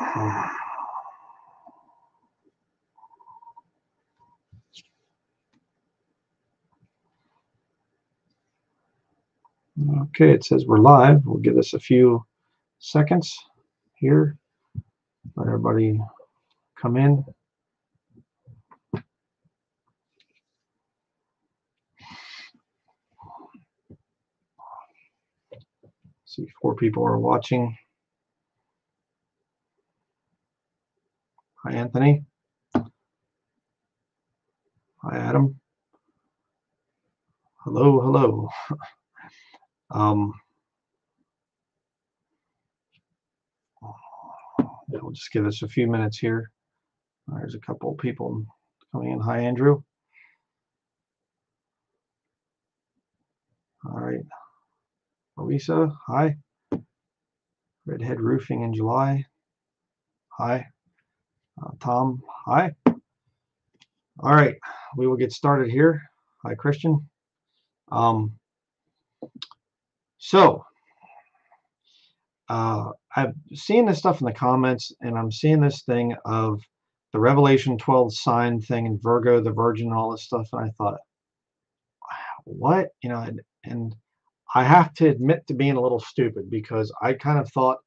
Okay, it says we're live. We'll give this a few seconds here. Let everybody come in. See, four people are watching. Hi, Anthony. Hi, Adam. Hello, hello. um, yeah, we'll just give us a few minutes here. There's a couple of people coming in. Hi, Andrew. All right. Louisa, hi. Redhead Roofing in July. Hi. Uh, Tom, hi. All right, we will get started here. Hi, Christian. Um, so, uh, I've seen this stuff in the comments, and I'm seeing this thing of the Revelation 12 sign thing and Virgo, the Virgin, all this stuff, and I thought, what? You know, and, and I have to admit to being a little stupid because I kind of thought,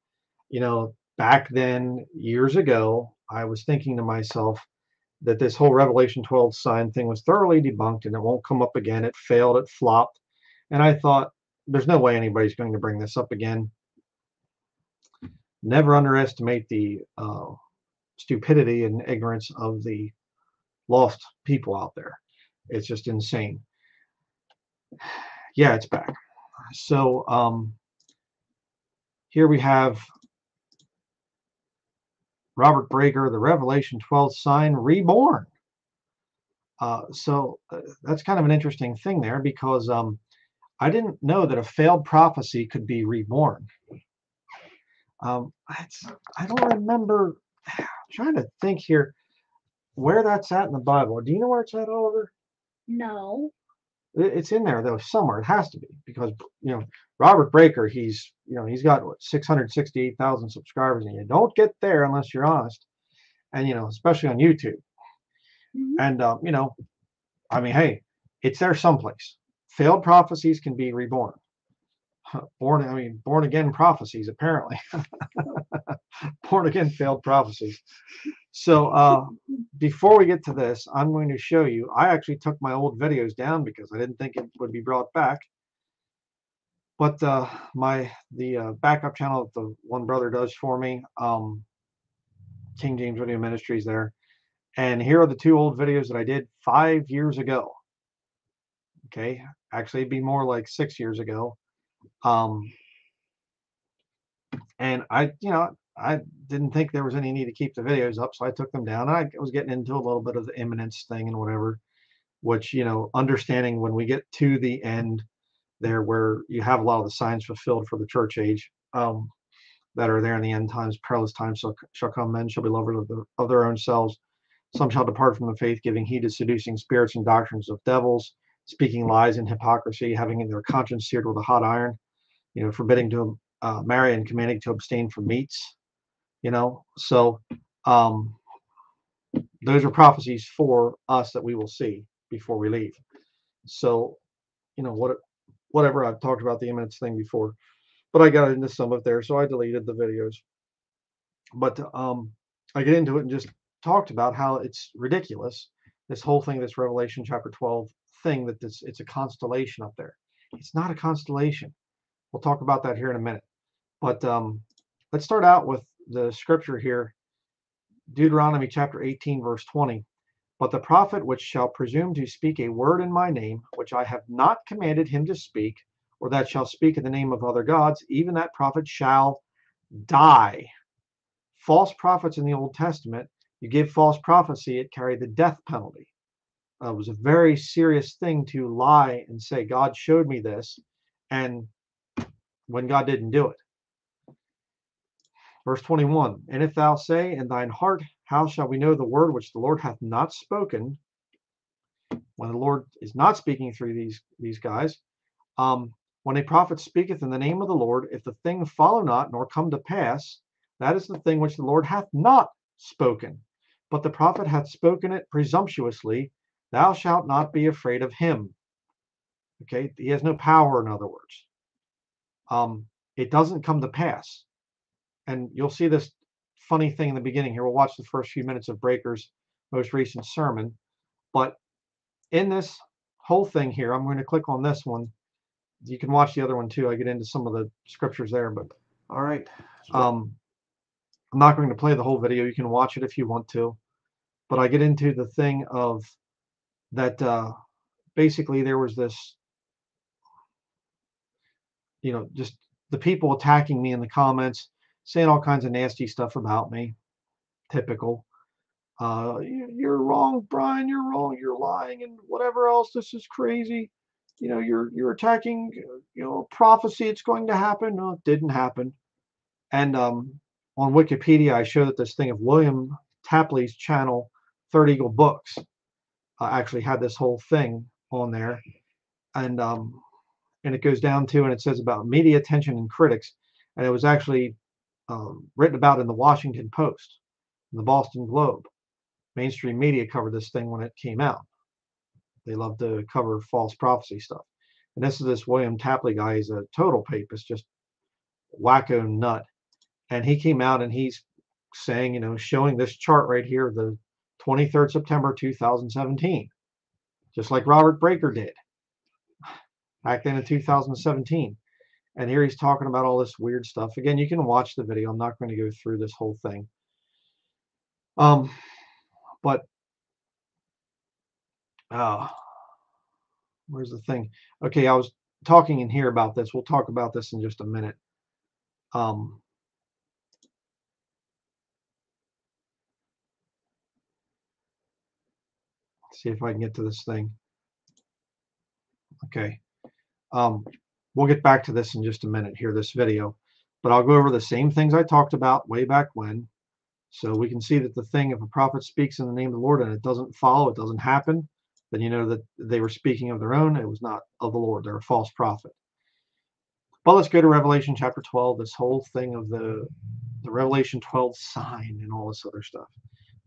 you know, back then, years ago, I was thinking to myself that this whole Revelation 12 sign thing was thoroughly debunked and it won't come up again. It failed, it flopped. And I thought, there's no way anybody's going to bring this up again. Never underestimate the uh, stupidity and ignorance of the lost people out there. It's just insane. Yeah, it's back. So um, here we have Robert Breaker, the Revelation 12 sign reborn. Uh, so uh, that's kind of an interesting thing there because um, I didn't know that a failed prophecy could be reborn. Um, I don't remember. I'm trying to think here where that's at in the Bible. Do you know where it's at, Oliver? No. It's in there though somewhere. It has to be because you know Robert Breaker. He's you know he's got what 668,000 subscribers, and you don't get there unless you're honest. And you know especially on YouTube. Mhm. And um, you know, I mean, hey, it's there someplace. Failed prophecies can be reborn. Born, I mean, born again prophecies apparently. born again failed prophecies. So uh, before we get to this, I'm going to show you. I actually took my old videos down because I didn't think it would be brought back. But uh, my the uh, backup channel that the one brother does for me, um, King James Video Ministries, there. And here are the two old videos that I did five years ago. Okay, actually, it'd be more like six years ago. Um, and I, you know, I didn't think there was any need to keep the videos up, so I took them down. I was getting into a little bit of the imminence thing and whatever, which, you know, understanding when we get to the end there where you have a lot of the signs fulfilled for the church age um, that are there in the end times, perilous times shall, shall come, men shall be lovers of, the, of their own selves. Some shall depart from the faith, giving heed to seducing spirits and doctrines of devils, speaking lies and hypocrisy, having their conscience seared with a hot iron, you know, forbidding to uh, marry and commanding to abstain from meats you know? So um those are prophecies for us that we will see before we leave. So you know what whatever i've talked about the imminence thing before but i got into some of there so i deleted the videos. But um i get into it and just talked about how it's ridiculous this whole thing this revelation chapter 12 thing that this it's a constellation up there it's not a constellation we'll talk about that here in a minute but um let's start out with the scripture here, Deuteronomy chapter 18, verse 20. But the prophet which shall presume to speak a word in my name, which I have not commanded him to speak, or that shall speak in the name of other gods, even that prophet shall die. False prophets in the Old Testament, you give false prophecy, it carried the death penalty. Uh, it was a very serious thing to lie and say, God showed me this, and when God didn't do it. Verse 21 And if thou say in thine heart, How shall we know the word which the Lord hath not spoken? When the Lord is not speaking through these, these guys, um, when a prophet speaketh in the name of the Lord, if the thing follow not nor come to pass, That is the thing which the Lord hath not spoken. But the prophet hath spoken it presumptuously. Thou shalt not be afraid of him. Okay, he has no power, in other words. Um, it doesn't come to pass. And you'll see this funny thing in the beginning here. We'll watch the first few minutes of Breaker's most recent sermon. But in this whole thing here, I'm going to click on this one. You can watch the other one too. I get into some of the scriptures there, but all right. Um, I'm not going to play the whole video. You can watch it if you want to. But I get into the thing of that uh, basically there was this, you know, just the people attacking me in the comments, saying all kinds of nasty stuff about me. Typical. Uh, you're wrong, Bryan. You're wrong. You're lying, and whatever else. This is crazy. You know, you're you're attacking. You know, prophecy. It's going to happen. No, it didn't happen. And um, on Wikipedia, I show that this thing of William Tapley's channel, Third Eagle Books, uh, actually had this whole thing on there, and um, and it goes down to and it says about media attention and critics, and it was actually um, written about in the Washington Post, the Boston Globe. Mainstream media covered this thing when it came out. They love to cover false prophecy stuff. And this is this William Tapley guy. He's a total papist, just wacko nut and he came out and he's saying, you know, showing this chart right here, the 23rd September 2017, just like Robert Breaker did back then in 2017. And here he's talking about all this weird stuff. Again, you can watch the video. I'm not going to go through this whole thing. Um, but uh, where's the thing? Okay, I was talking in here about this. We'll talk about this in just a minute. Um, see if I can get to this thing. Okay. Um, we'll get back to this in just a minute here, this video. But I'll go over the same things I talked about way back when. So we can see that the thing, if a prophet speaks in the name of the Lord and it doesn't follow, it doesn't happen, then you know that they were speaking of their own. It was not of the Lord. They're a false prophet. But let's go to Revelation chapter 12, this whole thing of the, the Revelation 12 sign and all this other stuff.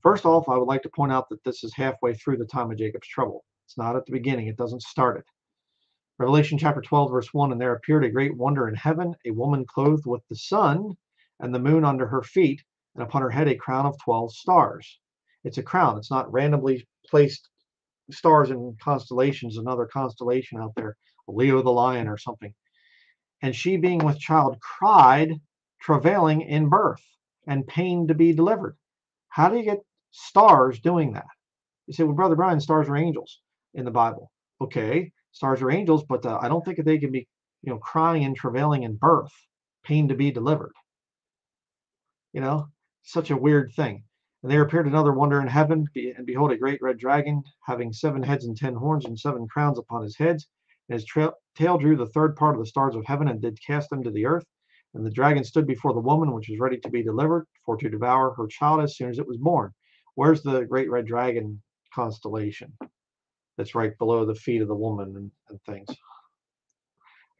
First off, I would like to point out that this is halfway through the time of Jacob's trouble. It's not at the beginning, it doesn't start it. Revelation chapter 12, verse 1 And there appeared a great wonder in heaven, a woman clothed with the sun and the moon under her feet, and upon her head a crown of 12 stars. It's a crown, it's not randomly placed stars and constellations, another constellation out there, Leo the lion or something. And she, being with child, cried, travailing in birth and pain to be delivered. How do you get stars doing that. You say, well, Brother Bryan, stars are angels in the Bible. Okay, stars are angels, but uh, I don't think that they can be, you know, crying and travailing in birth, pain to be delivered. You know, such a weird thing. And there appeared another wonder in heaven, and behold, a great red dragon, having seven heads and ten horns and seven crowns upon his heads. And his tra- tail drew the third part of the stars of heaven and did cast them to the earth. And the dragon stood before the woman, which was ready to be delivered, for to devour her child as soon as it was born. Where's the great red dragon constellation that's right below the feet of the woman and, and things?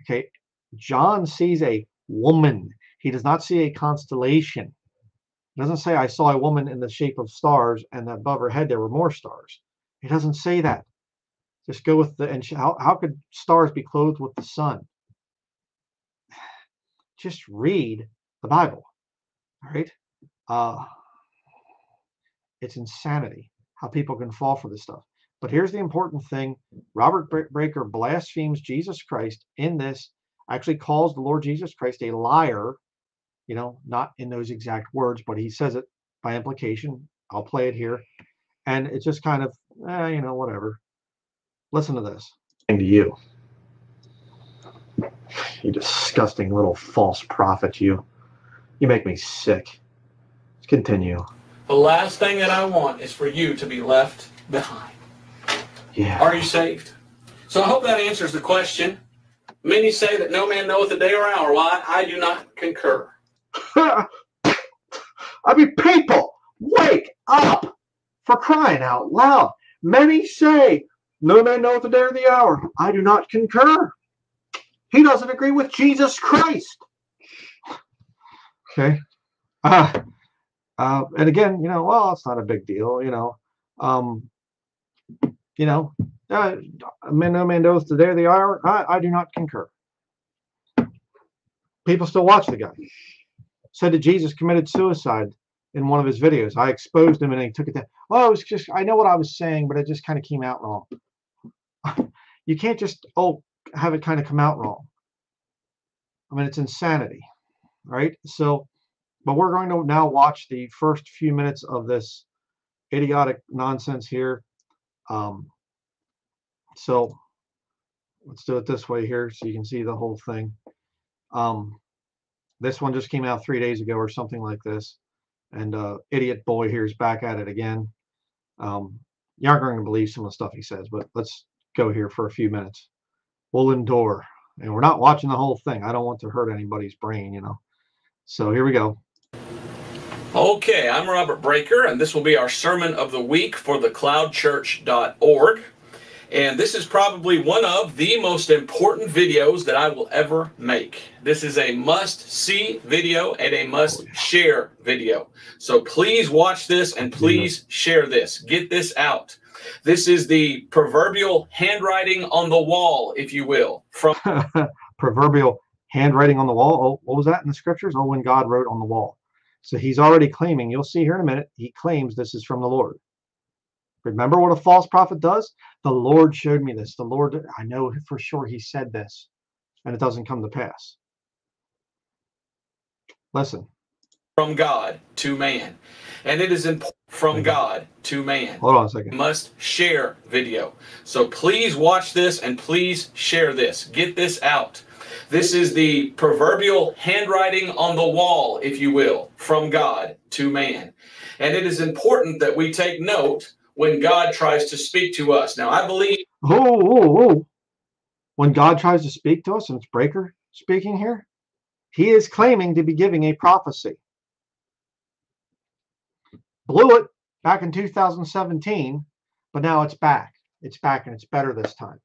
Okay, John sees a woman. He does not see a constellation. Doesn't say, I saw a woman in the shape of stars, and above her head there were more stars. He doesn't say that. Just go with the, and how, how could stars be clothed with the sun? Just read the Bible. All right. Uh, it's insanity how people can fall for this stuff. But here's the important thing Robert Breaker blasphemes Jesus Christ in this, actually calls the Lord Jesus Christ a liar, you know, not in those exact words, but he says it by implication. I'll play it here. And it's just kind of, eh, you know, whatever. Listen to this. And to you. You disgusting little false prophet, you. You make me sick. Let's continue. The last thing that I want is for you to be left behind. Yeah. Are you saved? So I hope that answers the question. Many say that no man knoweth the day or hour. Why? I do not concur. I mean, people, wake up for crying out loud. Many say, no man knoweth the day or the hour. I do not concur. He doesn't agree with Jesus Christ. Okay. Uh, uh, and again, you know, well, it's not a big deal, you know. Um, you know, uh, men no man knows there they are. I, I do not concur. People still watch the guy. Said that Jesus committed suicide in one of his videos. I exposed him and he took it down. Well, it was just I know what I was saying, but it just kind of came out wrong. you can't just oh have it kind of come out wrong. I mean, it's insanity, right? So, but we're going to now watch the first few minutes of this idiotic nonsense here. Um, so let's do it this way here so you can see the whole thing. Um, this one just came out three days ago or something like this. And uh, idiot boy here is back at it again. Um, you aren't going to believe some of the stuff he says, but let's go here for a few minutes. We'll endure. And we're not watching the whole thing. I don't want to hurt anybody's brain, you know. So here we go. Okay, I'm Robert Breaker, and this will be our sermon of the week for thecloudchurch.org. And this is probably one of the most important videos that I will ever make. This is a must see video and a must share video. So please watch this and please share this. Get this out. This is the proverbial handwriting on the wall, if you will, from proverbial handwriting on the wall. Oh, what was that in the scriptures? Oh, when God wrote on the wall. So he's already claiming, you'll see here in a minute, he claims this is from the Lord. Remember what a false prophet does? The Lord showed me this. The Lord, I know for sure he said this, and it doesn't come to pass. Listen. From God to man. And it is important from God to man. Hold on a second. Must share video. So please watch this and please share this. Get this out. This is the proverbial handwriting on the wall, if you will, from God to man. And it is important that we take note when God tries to speak to us. Now, I believe. Oh, oh, oh. When God tries to speak to us, and it's Breaker speaking here, he is claiming to be giving a prophecy. Blew it back in 2017, but now it's back. It's back and it's better this time.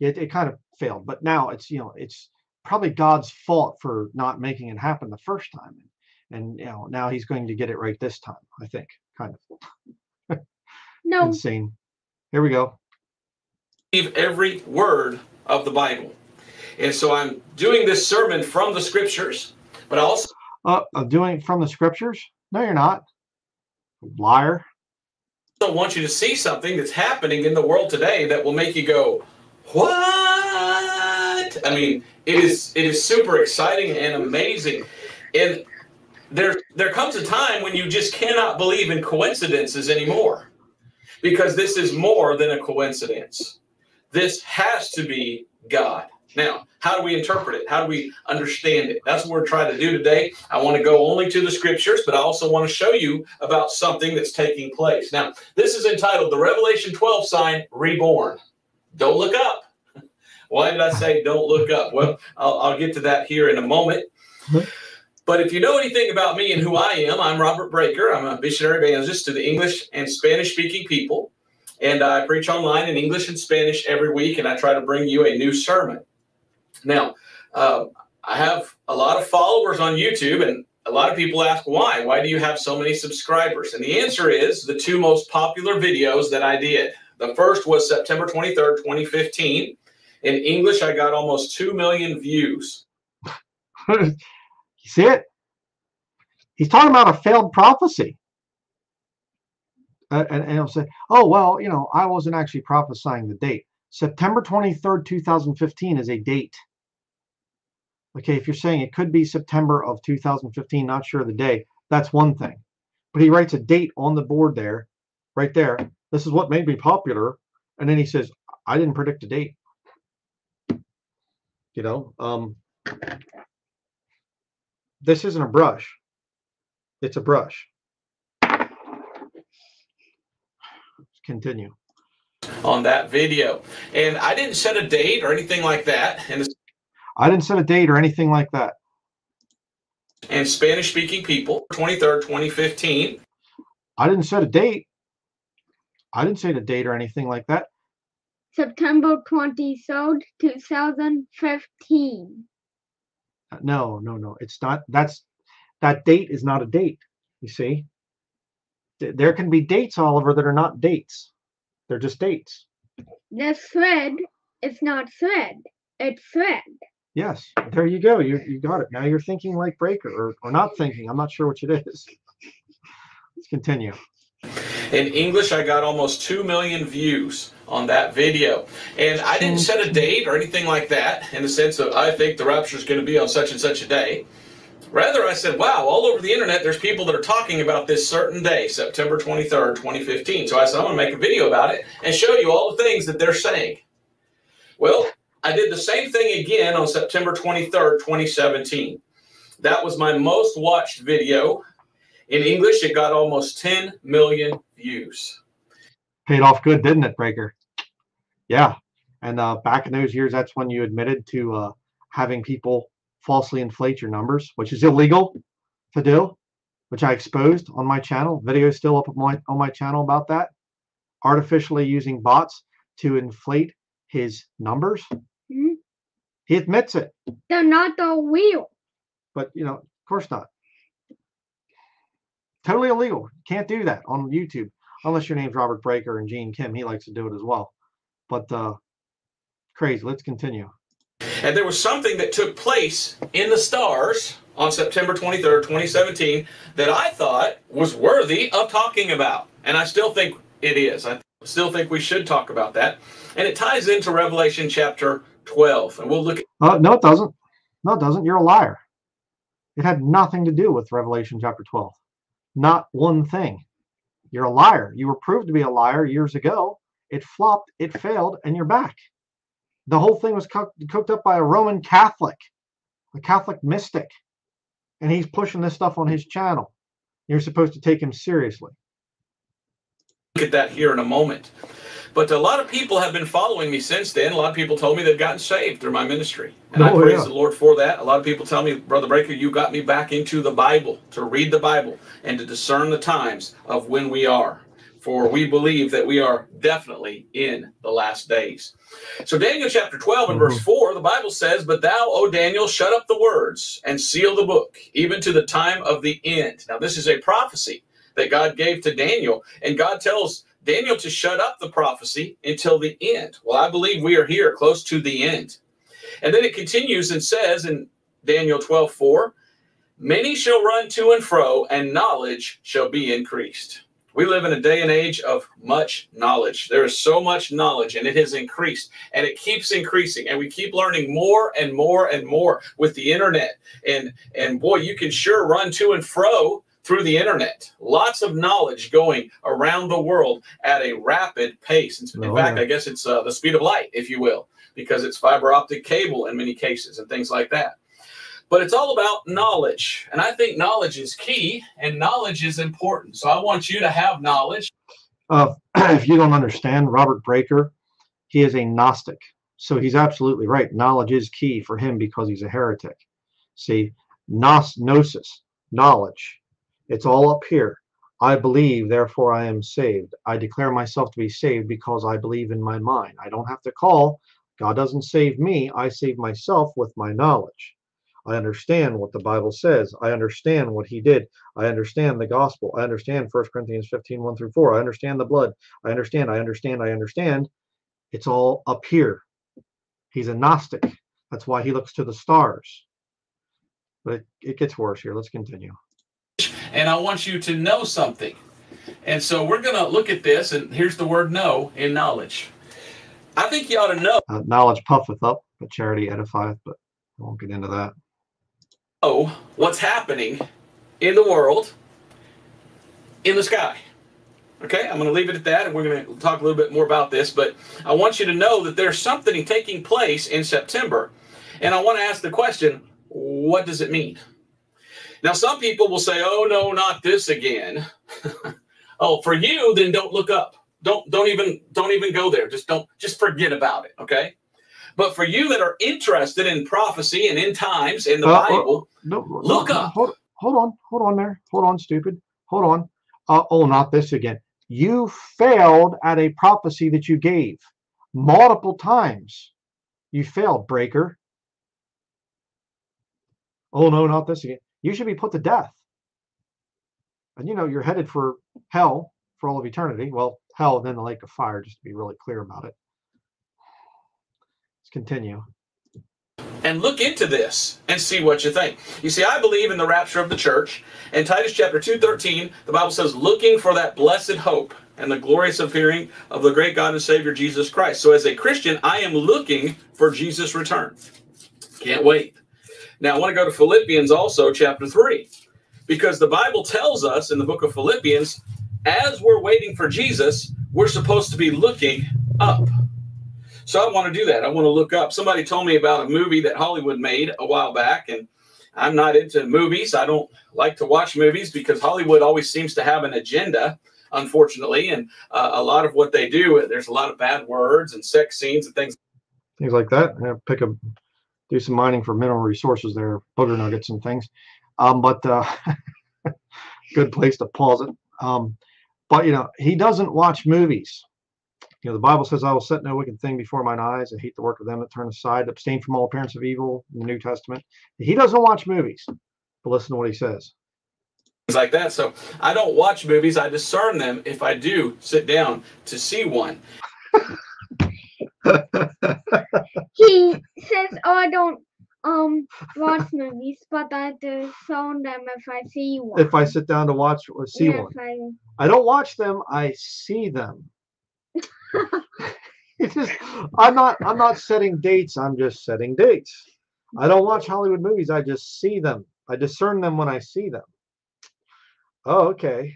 It, it kind of failed, but now it's, you know, it's probably God's fault for not making it happen the first time. And, you know, now he's going to get it right this time, I think, kind of. No. Insane. Here we go. Every word of the Bible. And so I'm doing this sermon from the scriptures, but also. Uh, I'm doing from the scriptures? No, you're not. Liar. I want you to see something that's happening in the world today that will make you go, what? I mean, it is it is super exciting and amazing. And there there comes a time when you just cannot believe in coincidences anymore because this is more than a coincidence. This has to be God. Now, how do we interpret it? How do we understand it? That's what we're trying to do today. I want to go only to the scriptures, but I also want to show you about something that's taking place. Now, this is entitled The Revelation 12 Sign Reborn. Don't look up. Why did I say don't look up? Well, I'll, I'll get to that here in a moment. But if you know anything about me and who I am, I'm Robert Breaker. I'm a missionary evangelist to the English and Spanish speaking people. And I preach online in English and Spanish every week, and I try to bring you a new sermon. Now, uh, I have a lot of followers on YouTube, and a lot of people ask why. Why do you have so many subscribers? And the answer is the two most popular videos that I did. The first was September 23rd, 2015. In English, I got almost 2 million views. You see it? He's talking about a failed prophecy. Uh, and, and he'll say, oh, well, you know, I wasn't actually prophesying the date. September 23rd, 2015 is a date. Okay, if you're saying it could be September of 2015, not sure of the day, that's one thing. But he writes a date on the board there, right there. This is what made me popular. And then he says, I didn't predict a date. You know, um, this isn't a brush. It's a brush. Continue. On that video. And I didn't set a date or anything like that. And I didn't set a date or anything like that. And Spanish speaking people, 23rd, 2015. I didn't set a date. I didn't set a date or anything like that. September 23rd, 2015. Uh, no, no, no. It's not. That's that date is not a date. You see, there can be dates, Oliver, that are not dates. They're just dates. The thread is not thread. It's thread. Yes, there you go. You you got it. Now you're thinking like Breaker, or or not thinking. I'm not sure which it is. Let's continue. In English, I got almost 2 million views on that video. And I didn't set a date or anything like that in the sense of I think the rapture is going to be on such and such a day. Rather, I said, wow, all over the internet, there's people that are talking about this certain day, September 23rd, 2015. So I said, I'm going to make a video about it and show you all the things that they're saying. Well, I did the same thing again on September 23rd, 2017. That was my most watched video. In English, it got almost 10 million views. Paid off good, didn't it, Breaker? Yeah. And uh, back in those years, that's when you admitted to uh, having people falsely inflate your numbers, which is illegal to do, which I exposed on my channel. Video is still up on my on my channel about that. Artificially using bots to inflate his numbers. Mhm. He admits it, They're not the real. but you know, of course not. Totally illegal. Can't do that on YouTube unless your name's Robert Breaker and Gene Kim. He likes to do it as well. But uh crazy. Let's continue. And there was something that took place in the stars on September 23rd, 2017, that I thought was worthy of talking about. And I still think it is. I still think we should talk about that. And it ties into Revelation chapter 12. And we'll look at Uh, no, it doesn't. No, it doesn't. You're a liar. It had nothing to do with Revelation chapter 12. Not one thing. You're a liar. You were proved to be a liar years ago. It flopped, it failed, and you're back. The whole thing was cooked, cooked up by a Roman Catholic, a Catholic mystic. And he's pushing this stuff on his channel. You're supposed to take him seriously. look at that here in a moment. But a lot of people have been following me since then. A lot of people told me they've gotten saved through my ministry. And I Oh, praise yeah. the Lord for that. A lot of people tell me, Brother Breaker, you got me back into the Bible, to read the Bible, and to discern the times of when we are. For we believe that we are definitely in the last days. So, Daniel chapter 12 and verse mm-hmm. 4, the Bible says, But thou, O Daniel, shut up the words and seal the book, even to the time of the end. Now, this is a prophecy that God gave to Daniel, and God tells Daniel to shut up the prophecy until the end. Well, I believe we are here close to the end. And then it continues and says in Daniel 12 4, Many shall run to and fro, and knowledge shall be increased. We live in a day and age of much knowledge. There is so much knowledge, and it has increased, and it keeps increasing, and we keep learning more and more and more with the internet. And and boy, you can sure run to and fro through the internet. Lots of knowledge going around the world at a rapid pace. In, Oh, fact, yeah. I guess it's uh, the speed of light, if you will, because it's fiber optic cable in many cases and things like that. But it's all about knowledge. And I think knowledge is key and knowledge is important. So I want you to have knowledge. uh, if you don't understand Robert Breaker, he is a Gnostic. So he's absolutely right. Knowledge is key for him because he's a heretic. See, gnos, gnosis, knowledge, it's all up here. I believe, therefore I am saved. I declare myself to be saved because I believe in my mind. I don't have to call. God doesn't save me. I save myself with my knowledge. I understand what the Bible says. I understand what he did. I understand the gospel. I understand 1 Corinthians 15, 1 through 4. I understand the blood. I understand, I understand, I understand. It's all up here. He's a Gnostic. That's why he looks to the stars. But it, it gets worse here. Let's continue. and I want you to know something. And so we're going to look at this, and here's the word know in knowledge. I think you ought to know Uh, knowledge puffeth up, but charity edifieth. But I won't get into that. What's happening in the world, in the sky. Okay, I'm going to leave it at that, and we're going to talk a little bit more about this. But I want you to know that there's something taking place in September. And I want to ask the question what does it mean? Now, some people will say, oh, no, not this again. oh, for you, then don't look up. Don't don't even don't even go there. Just don't just forget about it. Okay. But for you that are interested in prophecy and in times in the Uh, uh, Bible, No, no, Look no, up. Hold, hold on. Hold on there. Hold on, stupid. Hold on. Uh, oh, not this again. You failed at a prophecy that you gave multiple times. You failed, breaker. Oh, no, not this again. you should be put to death. And you know, you're headed for hell for all of eternity. Well, hell and then the lake of fire, just to be really clear about it. Let's continue. and look into this and see what you think. You see, I believe in the rapture of the church. In Titus chapter 2:13, the Bible says, looking for that blessed hope and the glorious appearing of the great God and Savior Jesus Christ. So as a Christian, I am looking for Jesus' return. Can't wait. Now I want to go to Philippians also, chapter 3, because the Bible tells us in the book of Philippians, as we're waiting for Jesus, we're supposed to be looking up. So I want to do that. I want to look up. Somebody told me about a movie that Hollywood made a while back, and I'm not into movies. I don't like to watch movies because Hollywood always seems to have an agenda, unfortunately. And uh, a lot of what they do, there's a lot of bad words and sex scenes and things. Things like that. Yeah, pick up, do some mining for mineral resources there, booger nuggets and things. Um, but uh, good place to pause it. Um, but you know, he doesn't watch movies. You know, the Bible says, "I will set no wicked thing before mine eyes, and hate the work of them that turn aside, abstain from all appearance of evil." In the New Testament, he doesn't watch movies. But listen to what he says. Things like that. So I don't watch movies. I discern them if I do sit down to see one. He says, "Oh, I don't um watch movies, but I disown them if I see one." If I sit down to watch or see Yeah, one, I- I don't watch them. I see them. just, I'm not. I'm not setting dates. I'm just setting dates. I don't watch Hollywood movies. I just see them. I discern them when I see them. Oh, okay.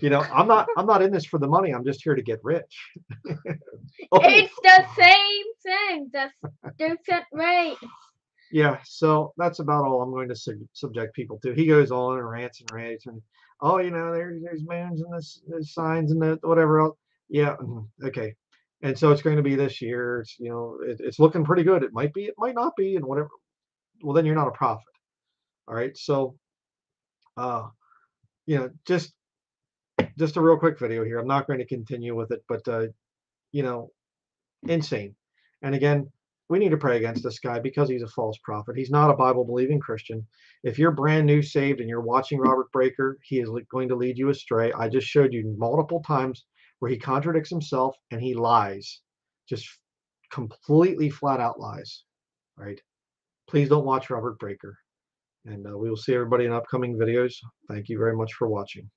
You know, I'm not. I'm not in this for the money. I'm just here to get rich. Oh, It's the same thing. Just different way. yeah. So that's about all I'm going to sub- subject people to. He goes on and rants and raves and oh, you know, there's there's moons and this there's signs and the whatever else. Yeah. mhm, Okay. And so it's going to be this year. It's you know, it, it's looking pretty good. It might be. It might not be. And whatever. Well, then you're not a prophet. All right. So, uh, you know, just just a real quick video here. I'm not going to continue with it, but uh, you know, insane. And again, we need to pray against this guy because he's a false prophet. He's not a Bible believing Christian. If you're brand new saved and you're watching Robert Breaker, he is going to lead you astray. I just showed you multiple times where he contradicts himself and he lies, just completely flat out lies. Right? Please don't watch Robert Breaker. And uh, we will see everybody in upcoming videos. Thank you very much for watching.